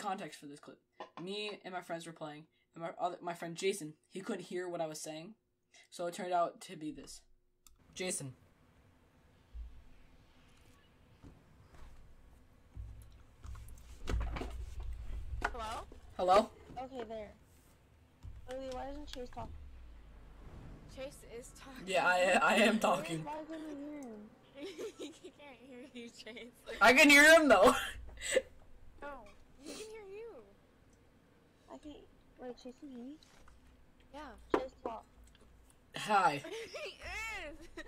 context for this clip. Me and my friends were playing, and my other my friend Jason, he couldn't hear what I was saying, so it turned out to be this. Jason. Hello? Hello? Okay, there. Lily, why doesn't Chase talk? Chase is talking. Yeah, I I am talking. Why couldn't we hear him? he can't hear you, Chase. I can hear him though. Oh, he can hear you. I can't. Wait, Chase can me? Yeah. Chase talk. Hi. he is.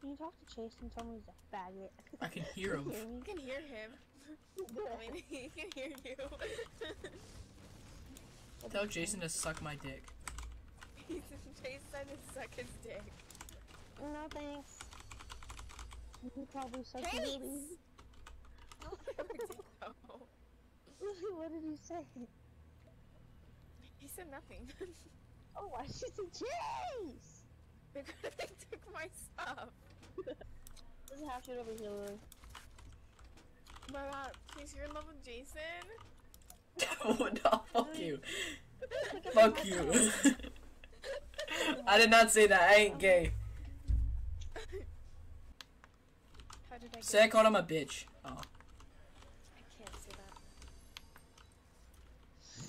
Can you talk to Chase and tell me he's a faggot? I can hear him. You me? can hear him. I mean, he can hear you. Tell Jason to suck my dick. He's Chase said to suck his dick. No thanks. You probably suck Chase! Lily. Oh, Lily, what did he say? he said nothing. Oh, I should say Chase! because they took my stuff. Doesn't have shit over here, Lily. My god, Chase, you're in love with Jason? Oh, no, fuck you. Fuck you. I did not say that. I ain't um, gay. How did I get Say I called him a bitch. Oh. I can't say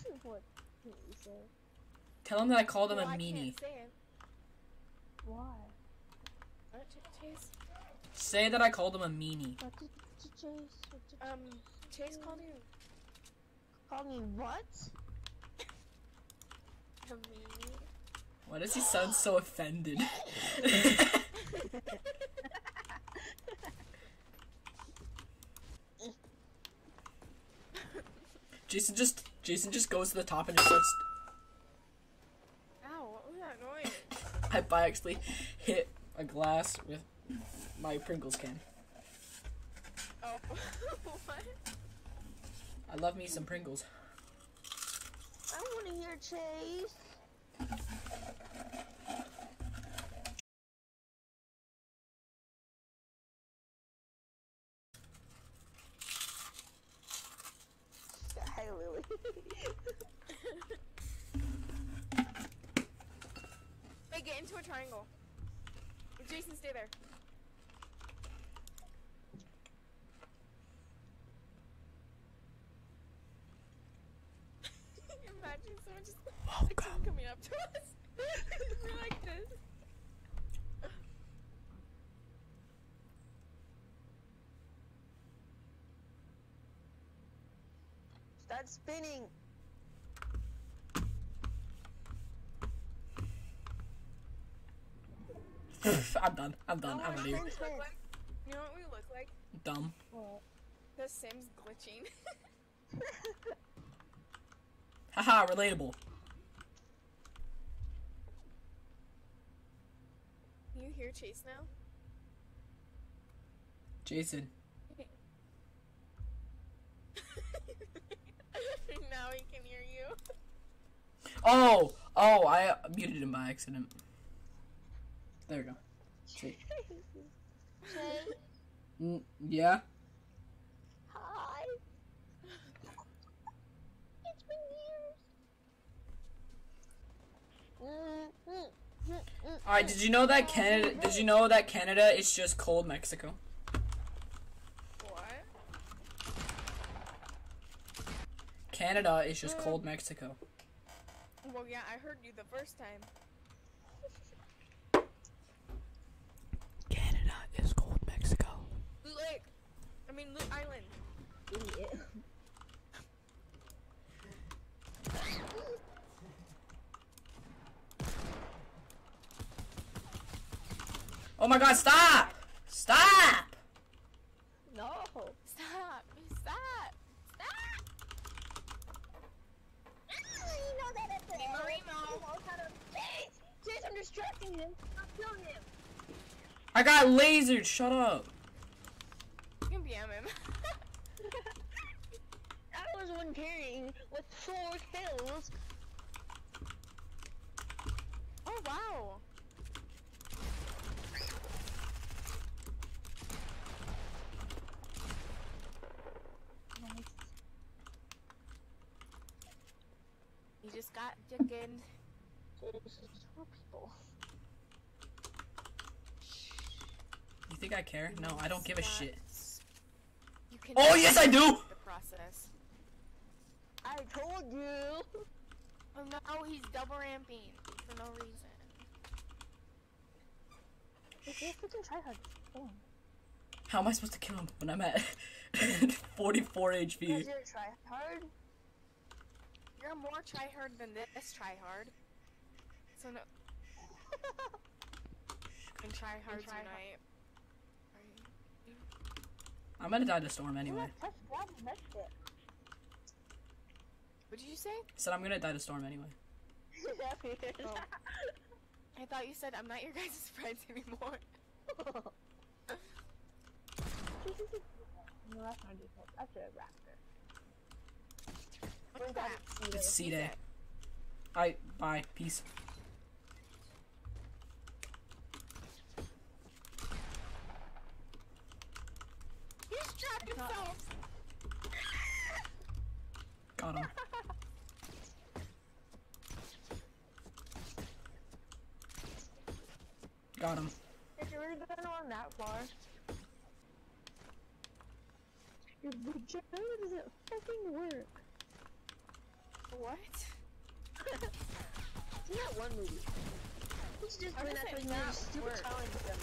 that. what did he say? Tell him that I called him Well, a I meanie. can't say it. Why? What, Ch- Chase? Say that I called him a meanie. What did, did Chase? What did Um, Chase called you call me what? a meanie. Why does he sound so offended? Jason just Jason just goes to the top and just starts. Ow, what was that noise? I by accidentally hit a glass with my Pringles can. Oh, what? I love me some Pringles. I want to hear Chase. Hi, Lily. Hey, get into a triangle. Jason, stay there. Imagine someone just like, oh, someone coming up to us. We're like this. Start spinning. I'm done. I'm done. I'm out of here. Spin, spin. You know what we look like? Dumb. What? The Sims glitching. Haha, relatable. you hear Chase now? Jason. now he can hear you. Oh, oh, I uh, muted him by accident. There we go. Mm, yeah. hi. It's been years. Mm, mm, mm, mm, All right. Did you know that Canada? Did you know that Canada is just cold Mexico? What? Canada is just cold Mexico. Well, yeah, I heard you the first time. Canada is cold Mexico. Loot Lake. I mean, Loot Island. Idiot. Oh my God! Stop! Stop! No. Stop! Stop! Stop! Ah, you know that it's Remo, Remo. Chase! Chase, I'm distracting him. I'm killing him. I got lasered. Shut up. volunteering with four kills. Oh wow. Nice. You just got chicken. You think I care? No, I don't give a shit. oh yes, I do. The process. I told you. Oh no, he's double ramping for no reason. It's a freaking tryhard. Oh. How am I supposed to kill him when I'm at 44 Because HP? you're a tryhard. You're more tryhard than this tryhard. So no. And tryhards unite. I'm gonna die to storm anyway. Touch grab and messed it. What did you say? Said I'm gonna die to storm anyway. Oh. I thought you said I'm not your guys' friends anymore. no, that's not default. That's a raptor. What's that? that's It's C Day. Alright, bye. Peace. He's trapped himself. Got him. Got him. If you're really gonna run that far, your vagina doesn't fucking work. What? Isn't that one movie? He's just doing that thing not stupid challenge them.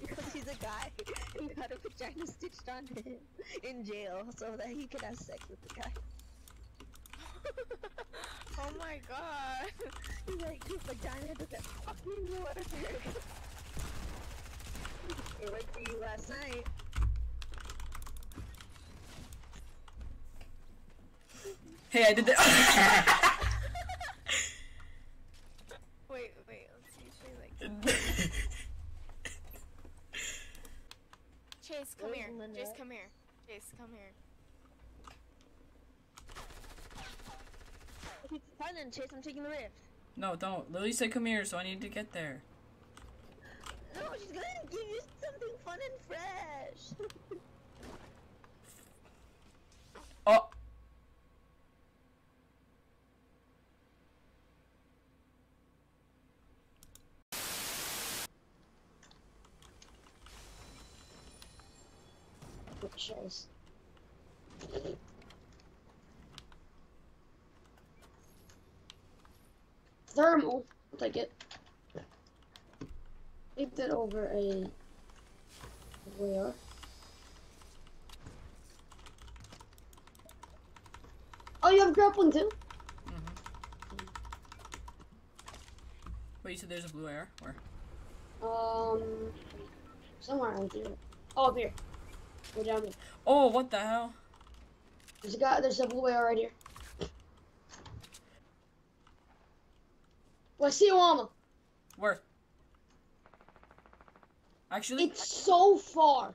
Because he's a guy who got a vagina stitched on him in jail so that he could have sex with the guy. oh my god. He's like, your vagina doesn't fucking work. it worked for you last night. Hey, I did that. Wait, wait, let's see if she like Chase, come Where's here. Lynette? Chase, come here. Chase, come here. Okay, fine then, Chase, I'm taking the rift. no, don't. Lily said come here, so I need to get there. No, she's gonna give you something fun and fresh. Oh! Shows. Thermal. I'll take it. Take that over a where? Oh, you have grappling too? Mm-hmm. Wait, you said there's a blue AR? Where? Um, somewhere around here. Oh, up here. Go down here. Oh, what the hell? There's a guy. There's a blue AR right here. Well, I see a llama. Where? Actually, It's so far.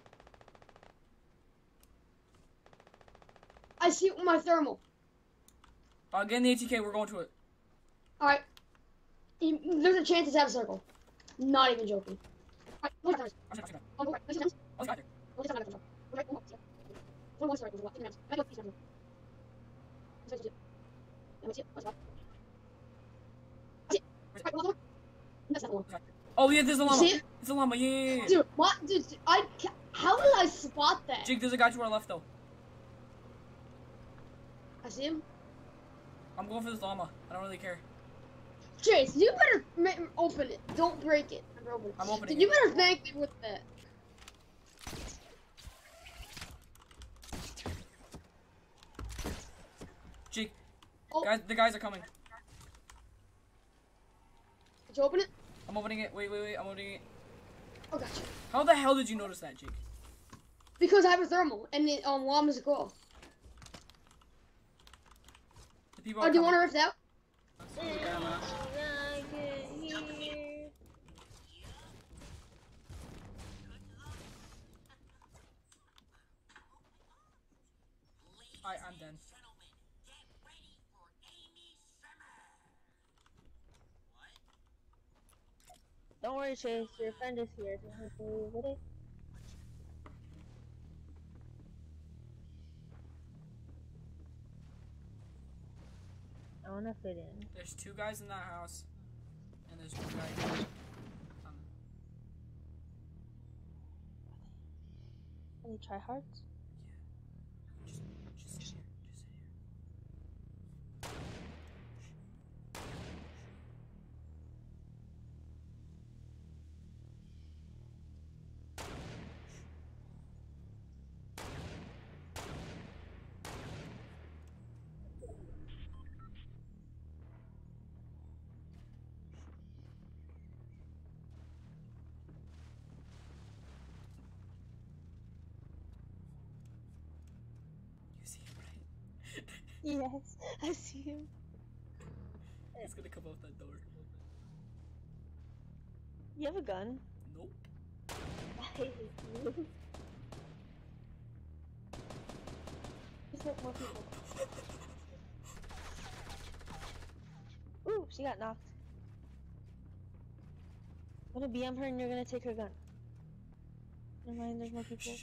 I see it with my thermal. uh, get in the ATK, we're going to it. All right. There's a chance it's out of circle. Not even joking. All right, one more time. I'm sorry, I'm sorry. One more time. Let's do Oh, yeah, there's a You llama. see it? It's a llama, yeah, yeah, yeah. Dude, what? Dude, I. How did I spot that? Jake, there's a guy to our left, though. I see him. I'm going for this llama. I don't really care. Chase, you better open it. Don't break it. Never open it. I'm opening Dude, you it. better thank me with that. Jake, Oh. guys, the guys are coming. Did you open it? I'm opening it. Wait, wait, wait. I'm opening it. Oh, gotcha. How the hell did you notice that, Jake? Because I have a thermal, and it um llamas as well. The people Oh, are do you want to rift out? I, I'm done. Worry, Chase. Your friend is here to help you with it. I wanna fit in. There's two guys in that house, and there's one guy. Um, Are they tryhards? Yes, I see him. He's gonna come out that door. You have a gun? Nope. I hate you. More people. Ooh, she got knocked. I'm gonna BM her and you're gonna take her gun. Never mind, there's more people.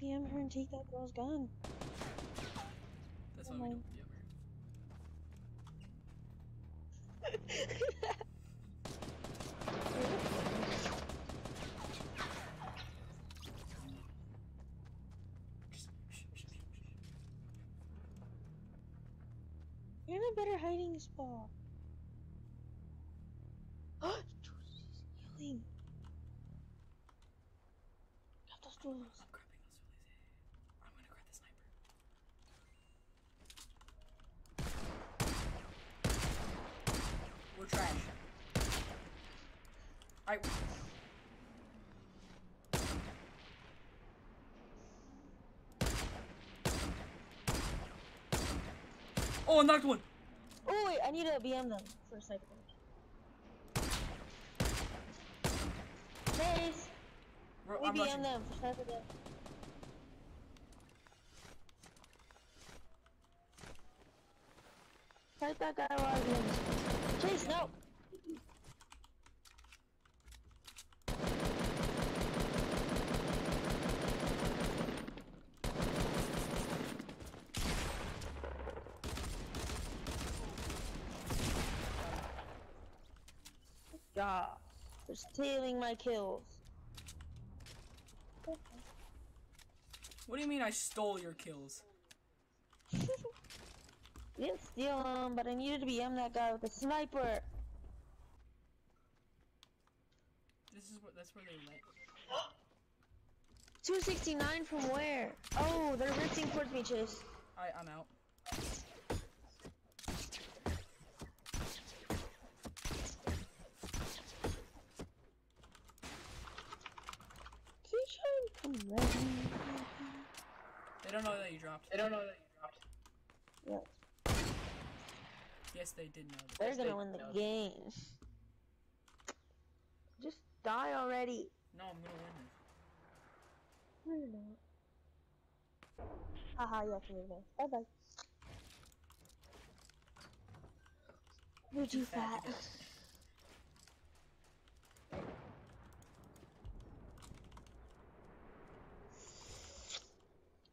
Shh. Jeez, you gotta BM her and take that girl's gun. That's Oh why we don't be ever. Just shh, shh, shh, shh. You're in a better hiding spot. Oh, She's healing. Grab those tools. I'm grabbing those willies. I'm gonna grab the sniper. We're trash. I. Oh, I knocked one. Oh wait, I need to BM them for a. Chase, We're, we I'm BM rushing. them for sniper damage. Fight that guy while I BM. Chase, no. God, they're stealing my kills. What do you mean I stole your kills? You didn't steal them, but I needed to BM that guy with a sniper. This is what. That's where they went. 269 from where? Oh, they're ripping towards me, Chase. I. I'm out. Can you try and come res me? They don't know that you dropped. They don't know that you dropped. Yeah, Yes, they did know. That. they're gonna win the game. Just die already. No, I'm gonna win this. No, you're not. Haha, you have to move Bye bye. You're too fat fat. to go.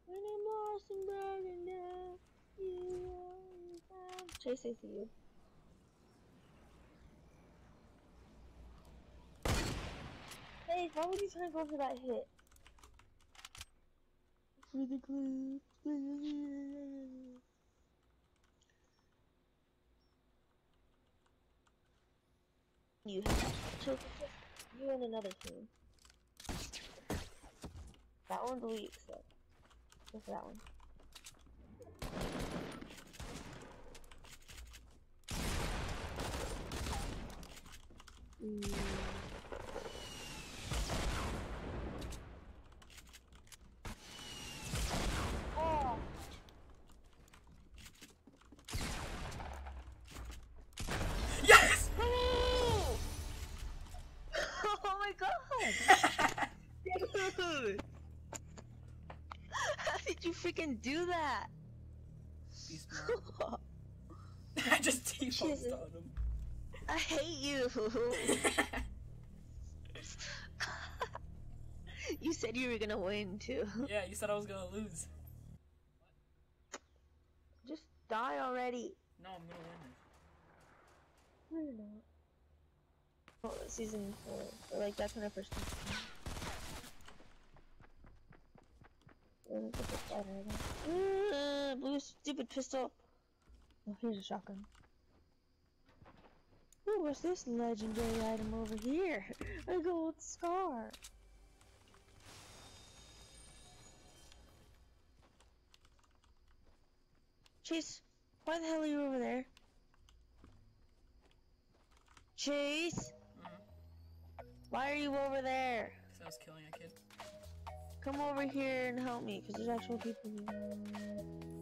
When I'm lost and broken down, you are Chase, you. Hey, why would you try to go for that hit? For the clue. You have you and another team. That one's weak, so go for that one. Mm. Oh. Yes! Oh! my god! Dude! How did you freaking do that? I just. T-posed on him. I hate you. you said you were gonna win too. yeah, you said I was gonna lose. Just die already. No, I'm gonna win this. No, you're not. Oh, season four. Like that's when I first started. Uh, get the fire out. Uh, blue stupid pistol. Oh, here's a shotgun. Ooh, what's this legendary item over here? A gold scar. Chase, why the hell are you over there? Chase, Mhm. why are you over there? Because I was killing a kid. Come over here and help me, because there's actual people here.